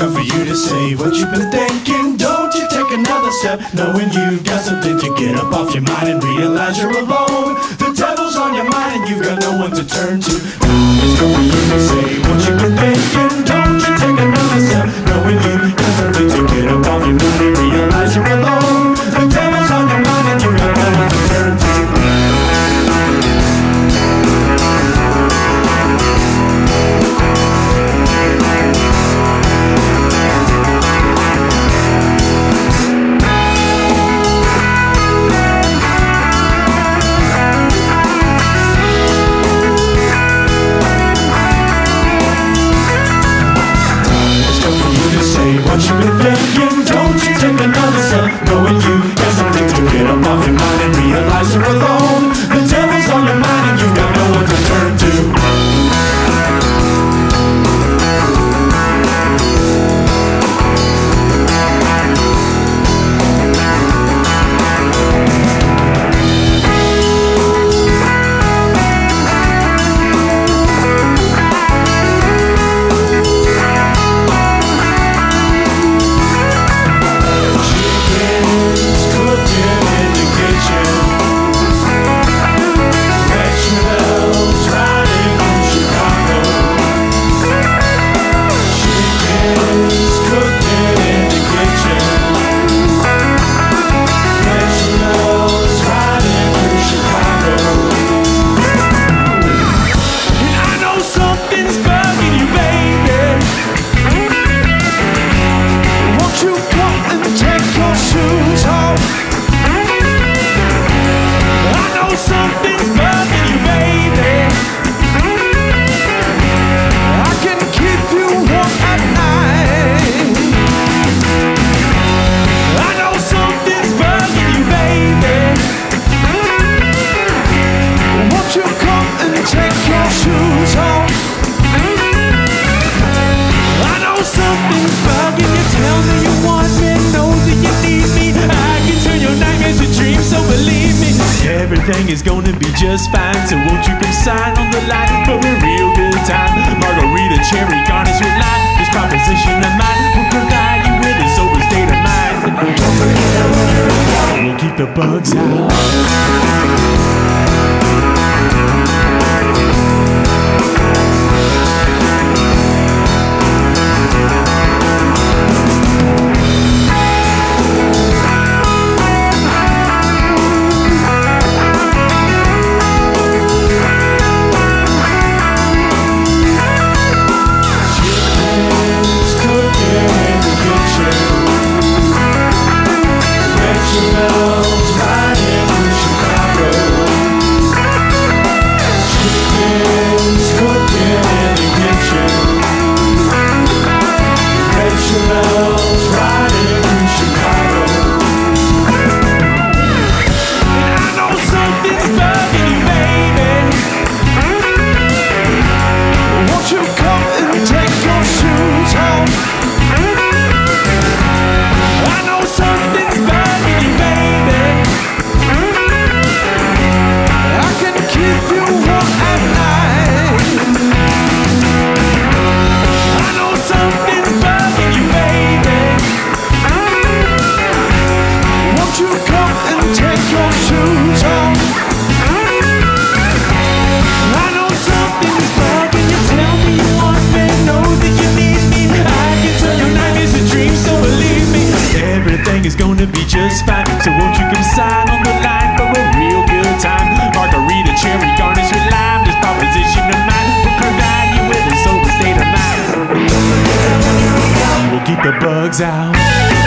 tough for you to say what you've been thinking. Don't you take another step, knowing you've got something to get up off your mind and realize you're alone. The devil's on your mind and you've got no one to turn to. It's tough for you to say what you've been thinking. Don't you take another step, take another step, knowing you something's bugging you. Tell me you want me, know that you need me. I can turn your nightmares to dreams, so believe me. Everything is gonna be just fine. So won't you come sign on the line for a real good time? Margarita, cherry, garnish with lime. This proposition of mine will provide you with a sober state of mind. We'll keep the bugs out. Be just fine. So won't you come sign on the line for a real good time? Margarita, cherry, garnish with lime. This proposition of mine will provide you with a sober state of mind. We'll keep the bugs out.